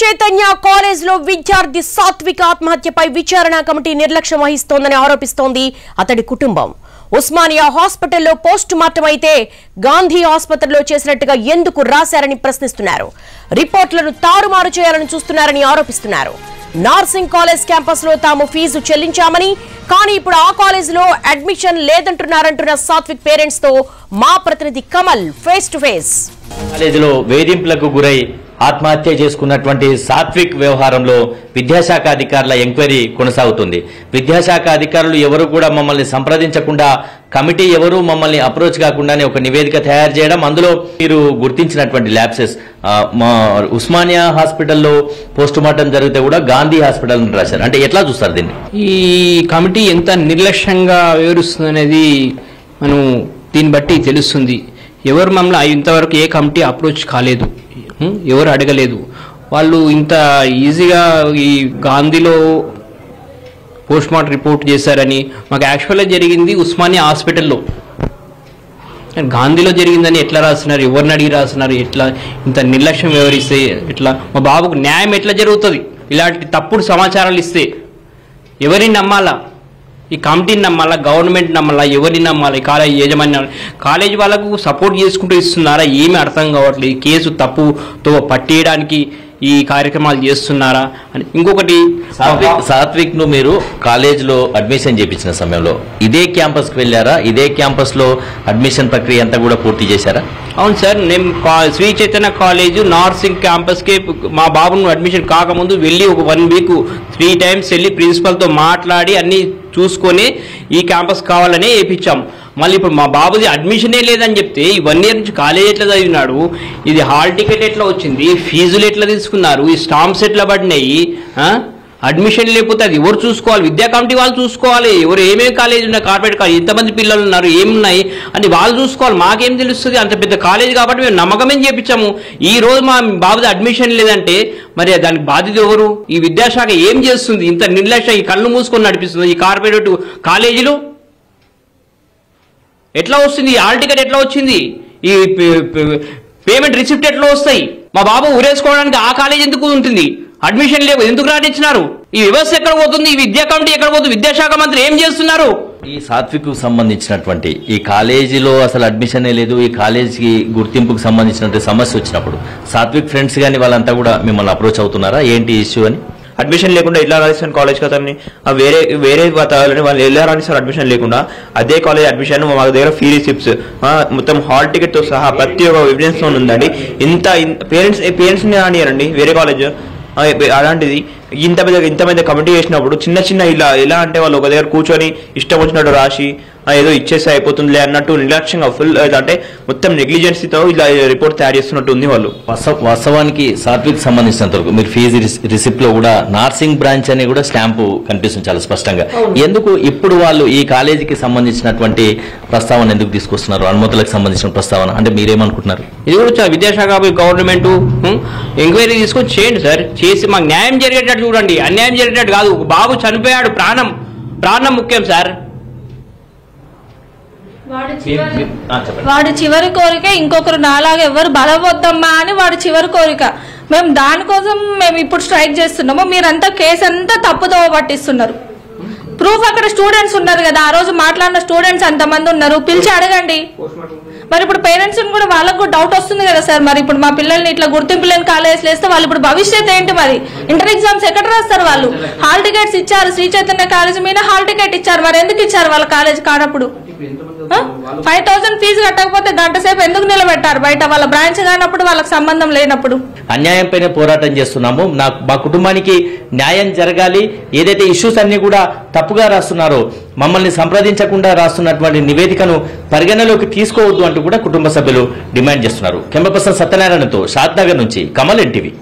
చైతన్య కాలేజ్లో విద్యార్థి సాత్విక ఆత్మహత్యపై విచారణ కమిటీ నిర్లక్ష్యం వహిస్తోందని ఆరోపిస్తోంది అతడి కుటుంబం. ఉస్మానియా హాస్పిటల్లో పోస్ట్ మార్టం అయితే గాంధీ ఆసుపత్రిలో చేసినట్టుగా ఎందుకు రాశారని ప్రశ్నిస్తున్నారు. రిపోర్టులను తారుమారు చేయాలని చూస్తున్నారని ఆరోపిస్తున్నారు. నార్సింగ్ కాలేజ్ క్యాంపస్లో తాము ఫీజు చెల్లించామని కానీ ఇప్పుడు ఆ కాలేజీలో అడ్మిషన్ లేదంటున్నారంటున్న సాత్విక్ పేరెంట్స్తో మా ప్రతినిధి కమల్ ఫేస్ టు ఫేస్ కాలేజీలో వేధింపులకు గురై ఆత్మహత్య చేసుకున్నటువంటి సాత్విక్ వ్యవహారంలో విద్యాశాఖ అధికారుల ఎంక్వైరీ కొనసాగుతుంది. విద్యాశాఖ అధికారులు ఎవరు కూడా మమ్మల్ని సంప్రదించకుండా కమిటీ ఎవరు మమ్మల్ని అప్రోచ్ కాకుండానే ఒక నివేదిక తయారు చేయడం అందులో మీరు గుర్తించినటువంటి ల్యాబ్సెస్ మా ఉస్మానియా హాస్పిటల్లో పోస్ట్ మార్టం జరిగితే కూడా గాంధీ హాస్పిటల్ రాశారు. అంటే ఎట్లా చూస్తారు దీన్ని? ఈ కమిటీ ఎంత నిర్లక్ష్యంగా వివరిస్తుంది అనేది మనం దీన్ని బట్టి తెలుస్తుంది. ఎవరు మమ్మల్ని ఇంతవరకు ఏ కమిటీ అప్రోచ్ కాలేదు. ఎవరు అడగలేదు. వాళ్ళు ఇంత ఈజీగా ఈ గాంధీలో పోస్ట్ మార్టం రిపోర్ట్ చేశారని మాకు యాక్చువల్గా జరిగింది ఉస్మానియా హాస్పిటల్లో. గాంధీలో జరిగిందని ఎట్లా రాస్తున్నారు? ఎవరిని అడిగి రాస్తున్నారు? ఎట్లా? ఇంత నిర్లక్ష్యం వివరిస్తే ఎట్లా? మా బాబుకు న్యాయం ఎట్లా జరుగుతుంది? ఇలాంటి తప్పుడు సమాచారాలు ఇస్తే ఎవరిని నమ్మాలా? ఈ కమిటీని నమ్మాలా గవర్నమెంట్ నమ్మాలా ఎవరిని నమ్మాలి కాలేజ్ యజమాని కాలేజ్ వాళ్ళకు సపోర్ట్ చేసుకుంటూ ఇస్తున్నారా? ఏమీ అర్థం కావట్లేదు. కేసు తప్పుతో పట్టేయడానికి ఈ కార్యక్రమాలు చేస్తున్నారా అని. ఇంకొకటి సాత్విక్ను మీరు కాలేజ్లో అడ్మిషన్ చేపించిన సమయంలో ఇదే క్యాంపస్కి వెళ్ళారా? ఇదే క్యాంపస్లో అడ్మిషన్ ప్రక్రియ అంతా కూడా పూర్తి చేశారా? అవును సార్ నేను శ్రీ చైతన్య కాలేజు నార్సింగ్ క్యాంపస్కి మా బాబును అడ్మిషన్ కాకముందు వెళ్ళి ఒక వన్ వీక్ త్రీ టైమ్స్ వెళ్ళి ప్రిన్సిపల్తో మాట్లాడి అన్నీ చూసుకొని ఈ క్యాంపస్ కావాలని వేయించాం మళ్ళీ ఇప్పుడు మా బాబుది అడ్మిషనే లేదని చెప్తే ఈ వన్ ఇయర్ నుంచి కాలేజ్ ఎట్లా చదివినాడు? ఇది హాల్ టికెట్ ఎట్లా వచ్చింది? ఫీజులు ఎట్లా తీసుకున్నారు? ఈ స్టాంప్స్ ఎట్లా పడినాయి? అడ్మిషన్ లేకపోతే అది ఎవరు చూసుకోవాలి? విద్యా కమిటీ వాళ్ళు చూసుకోవాలి. ఎవరు ఏమేమి కాలేజ్ ఉన్నాయి? కార్పొరేట్ కాలేజ్ ఎంతమంది పిల్లలు ఉన్నారు. ఏమున్నాయి? అని వాళ్ళు చూసుకోవాలి. మాకేం తెలుస్తుంది? అంత పెద్ద కాలేజ్ కాబట్టి మేము నమ్మకమే చేపించాము. ఈ రోజు మా బాబుది అడ్మిషన్ లేదంటే మరి దానికి బాధ్యత ఎవరు? ఈ విద్యాశాఖ ఏం చేస్తుంది? ఇంత నిర్లక్ష్యం ఈ కళ్ళు మూసుకొని నడిపిస్తుంది ఈ కార్పొరేట్ కాలేజీలు ఎట్లా వస్తుంది? హాల్ టికెట్ ఎట్లా వచ్చింది? ఈ పేమెంట్ రిసిప్ట్ ఎట్లా వస్తాయి? మా బాబు ఊరేసుకోవడానికి ఆ కాలేజ్ ఎందుకు ఉంటుంది? అడ్మిషన్ లేవు. ఎందుకు రానిచ్చినారు? ఈ వ్యవస్థ ఎక్కడ పోతుంది? ఈ విద్యా కమిటీ ఎక్కడ పోతుంది? విద్యాశాఖ మంత్రి ఏం చేస్తున్నారు? ఈ సాత్విక్కు సంబంధించినటువంటి ఈ కాలేజీలో అసలు అడ్మిషనే లేదు. ఈ కాలేజీకి గుర్తింపుకు సంబంధించినటువంటి సమస్య వచ్చినప్పుడు సాత్విక్ ఫ్రెండ్స్ కానీ వాళ్ళంతా కూడా మిమ్మల్ని అప్రోచ్ అవుతున్నారా? ఏంటి ఇష్యూ అని? అడ్మిషన్ లేకుండా ఎలా రాస్తాను కాలేజ్ అతన్ని ఆ వేరే వేరే వాతావరణం వాళ్ళు ఎలా రాణిస్తారు అడ్మిషన్ లేకుండా? అదే కాలేజ్ అడ్మిషన్ మా దగ్గర ఫీ రిసిప్ట్స్ మొత్తం హాల్ టికెట్తో సహా ప్రతి ఒక్క ఎవిడెన్స్తో ఉందండి. ఇంత పేరెంట్స్ పేరెంట్స్ని రానియారండి వేరే college okay, but around the ఇంత పెద్ద ఇంత పెద్ద కమిటీ చేసినప్పుడు చిన్న చిన్న ఇలా ఎలా అంటే వాళ్ళు ఒక దగ్గర కూర్చొని ఇష్టం వచ్చినట్టు రాసి ఆ, ఏదో ఇచ్చేస్తే అయిపోతుందిలే అన్నట్టు నిర్లక్ష్యంగా ఫుల్ అంటే మొత్తం నెగ్లిజెన్సీతో ఇలా రిపోర్ట్ తయారు చేస్తున్నట్టు ఉంది వాళ్ళు. వాస్తవ- వాస్తవానికి సాత్విక్ సంబంధించినంత వరకు మీరు ఫీజు రిసిప్ట్లో కూడా నార్సింగ్ బ్రాంచ్ అని కూడా స్టాంపు కనిపిస్తుంది చాలా స్పష్టంగా. ఎందుకు ఇప్పుడు వాళ్ళు ఈ కాలేజీకి సంబంధించినటువంటి ప్రస్తావన ఎందుకు తీసుకొస్తున్నారు? అనుమతులకు సంబంధించిన ప్రస్తావన అంటే మీరేమనుకుంటున్నారు? ఇది కూడా చాలా విద్యాశాఖ గవర్నమెంట్ ఎంక్వైరీ తీసుకొని చేయండి సార్. చేసి మాకు న్యాయం జరిగేటట్టు చూడండి. అన్యాయం జరిగేటట్టు కాదు. బాబు చనిపోయాడు. ప్రాణం. ప్రాణం ముఖ్యం సార్. వాడు చివరి వాడి కోరిక ఇంకొకరు నాలాగా ఎవరు బలవద్దమ్మా అని వాడి చివరి కోరిక. మేము దానికోసం మేము ఇప్పుడు స్ట్రైక్ చేస్తున్నాము. మీరంతా కేసు అంతా తప్పుదోవ పట్టిస్తున్నారు. ప్రూఫ్ అక్కడ స్టూడెంట్స్ ఉన్నారు కదా. ఆ రోజు మాట్లాడిన స్టూడెంట్స్ అంతమంది ఉన్నారు. పిలిచి అడగండి. మరి ఇప్పుడు పేరెంట్స్ కూడా వాళ్ళకు డౌట్ వస్తుంది కదా సార్. మరి ఇప్పుడు మా పిల్లల్ని ఇట్లా గుర్తింపు లేని కాలేజ్ వేస్తే వాళ్ళు ఇప్పుడు భవిష్యత్ ఏంటి మరి? ఇంటర్ ఎగ్జామ్స్ ఎక్కడ రాస్తారు వాళ్ళు? హాల్ టికెట్స్ ఇచ్చారు. శ్రీ చైతన్య కాలేజ్ మీద హాల్ టికెట్ ఇచ్చారు. మరి ఎందుకు ఇచ్చారు వాళ్ళ కాలేజ్ కానప్పుడు? ఫైవ్ థౌసండ్ ఫీజు కట్టకపోతే గంట సేపు ఎందుకు నిలబెట్టారు? బయట వాళ్ళ బ్రాంచ్ కానప్పుడు వాళ్ళకి సంబంధం లేనప్పుడు. అన్యాయంపైనే పోరాటం చేస్తున్నాము. నాకు మా కుటుంబానికి న్యాయం జరగాలి. ఏదైతే ఇష్యూస్ అన్ని కూడా తప్పుగా రాస్తున్నారో మమ్మల్ని సంప్రదించకుండా రాస్తున్నటువంటి నివేదికను పరిగణలోకి తీసుకోవద్దు అంటూ కూడా కుటుంబ సభ్యులు డిమాండ్ చేస్తున్నారు. కెంపపర్సన్ సత్యనారాయణతో షాద్నగర్ నుంచి కమల్ ఎన్టీవీ.